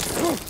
Oh.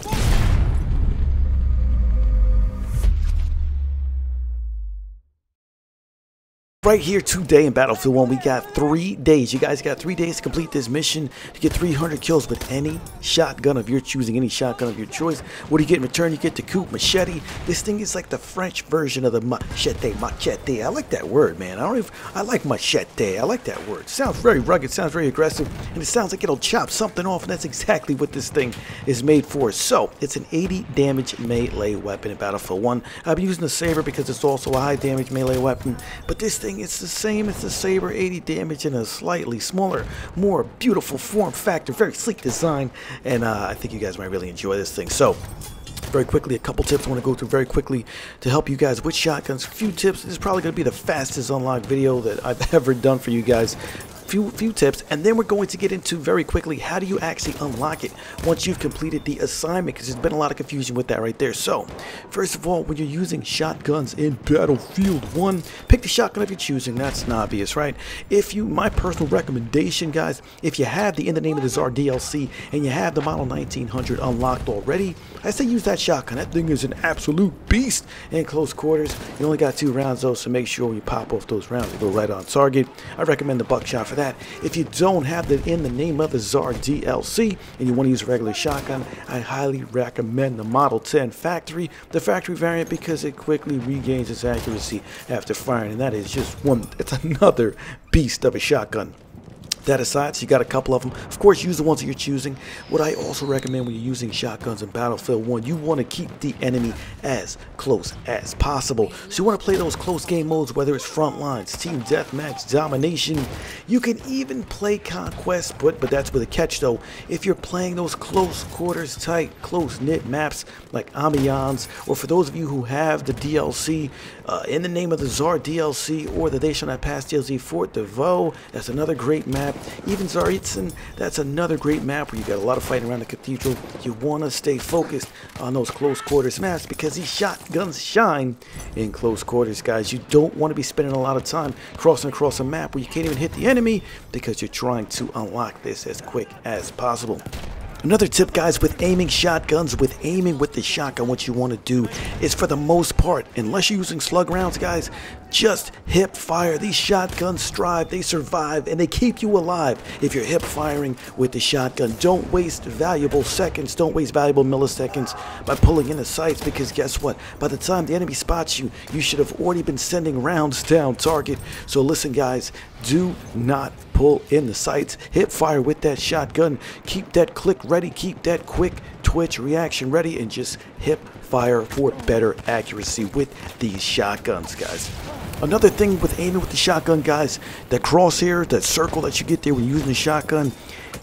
Right here today in Battlefield 1. We got three days. You guys got three days to complete this mission to get 300 kills with any shotgun of your choosing, any shotgun of your choice. What do you get in return? You get the Coupe Machete. This thing is like the French version of the Machete. Machete. I like that word, man. I don't even, I like Machete. I like that word. Sounds very rugged, sounds very aggressive, and it sounds like it'll chop something off, and that's exactly what this thing is made for. So, it's an 80 damage melee weapon in Battlefield 1. I've been using the Saber because it's also a high damage melee weapon, but this thing it's the same as the Saber 80 damage in a slightly smaller, more beautiful form factor, very sleek design, and uh, I think you guys might really enjoy this thing. So, very quickly, a couple tips I want to go through very quickly to help you guys with shotguns. A few tips. This is probably going to be the fastest unlock video that I've ever done for you guys few few tips and then we're going to get into very quickly how do you actually unlock it once you've completed the assignment? Because there's been a lot of confusion with that right there. So first of all when you're using shotguns in battlefield 1 pick the shotgun of your choosing. That's obvious right? If you my personal recommendation guys if you have the in the name of the czar dlc and you have the model 1900 unlocked already i say use that shotgun. That thing is an absolute beast in close quarters. You only got two rounds though so make sure you pop off those rounds you go right on target. I recommend the buckshot for that. If you don't have the in the name of the Czar DLC and you want to use a regular shotgun, I highly recommend the Model 10 Factory, the factory variant, because it quickly regains its accuracy after firing, and that is just one, it's another beast of a shotgun that aside, so you got a couple of them. Of course, use the ones that you're choosing. What I also recommend when you're using shotguns in Battlefield 1, you want to keep the enemy as close as possible. So you want to play those close game modes, whether it's front lines, team deathmatch, domination. You can even play conquest, but, but that's with a catch though. If you're playing those close quarters, tight, close-knit maps like Amiens, or for those of you who have the DLC, uh, in the name of the Czar DLC, or the They Shall Not Pass DLC, Fort de Vaux, that's another great map. Even Tsaritsyn, that's another great map where you got a lot of fighting around the cathedral. You want to stay focused on those close quarters maps because these shotguns shine in close quarters, guys. You don't want to be spending a lot of time crossing across a map where you can't even hit the enemy because you're trying to unlock this as quick as possible. Another tip guys with aiming shotguns, with aiming with the shotgun, what you want to do is for the most part, unless you're using slug rounds guys, just hip fire. These shotguns strive, they survive, and they keep you alive if you're hip firing with the shotgun. Don't waste valuable seconds, don't waste valuable milliseconds by pulling in the sights because guess what? By the time the enemy spots you, you should have already been sending rounds down target. So listen guys, do not pull in the sights. Hip fire with that shotgun. Keep that click ready. Keep that quick twitch reaction ready and just hip fire for better accuracy with these shotguns, guys. Another thing with aiming with the shotgun, guys, that crosshair, that circle that you get there when using the shotgun,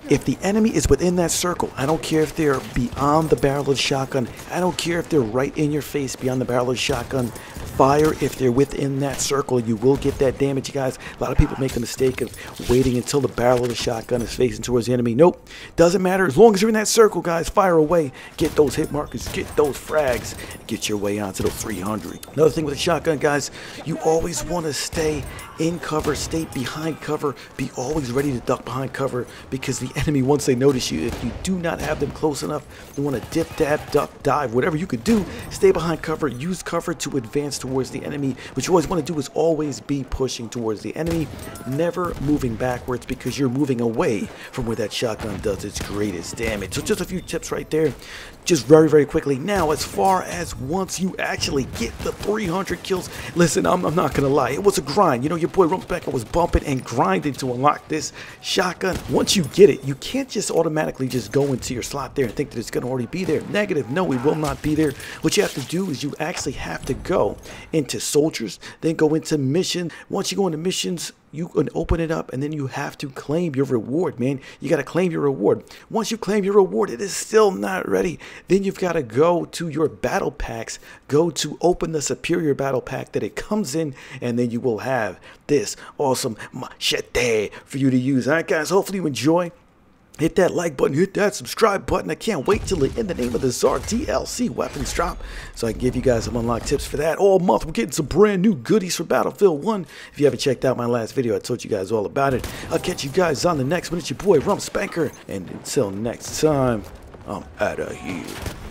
if the enemy is within that circle, I don't care if they're beyond the barrel of the shotgun, I don't care if they're right in your face beyond the barrel of the shotgun, fire if they're within that circle. You will get that damage, guys. A lot of people make the mistake of waiting until the barrel of the shotgun is facing towards the enemy. Nope, doesn't matter. As long as you're in that circle, guys, fire away. Get those hit markers, get those frags, get your way onto the 300. Another thing with a shotgun, guys, you always want to stay in cover, stay behind cover, be always ready to duck behind cover because the enemy, once they notice you, if you do not have them close enough, you want to dip, dab, duck, dive, whatever you could do, stay behind cover, use cover to advance towards the enemy. What you always want to do is always be pushing towards the enemy, never moving backwards because you're moving away from where that shotgun does its greatest damage. So just a few tips right there just very, very quickly. Now, as far as once you actually get the 300 kills, listen, I'm, I'm not going to lie. It was a grind. You know, your boy Rump Spanker was bumping and grinding to unlock this shotgun. Once you get it, you can't just automatically just go into your slot there and think that it's going to already be there. Negative. No, it will not be there. What you have to do is you actually have to go into soldiers, then go into mission. Once you go into missions, you can open it up and then you have to claim your reward, man. You got to claim your reward. Once you claim your reward, it is still not ready. Then you've got to go to your battle packs, go to open the superior battle pack that it comes in, and then you will have this awesome machete for you to use. All right, guys, hopefully you enjoy. Hit that like button, hit that subscribe button. I can't wait till the, in the name of the Czar DLC weapons drop so I can give you guys some unlock tips for that. All month we're getting some brand new goodies for Battlefield 1. If you haven't checked out my last video, I told you guys all about it. I'll catch you guys on the next one. It's your boy Rump Spanker. And until next time. I'm out of here.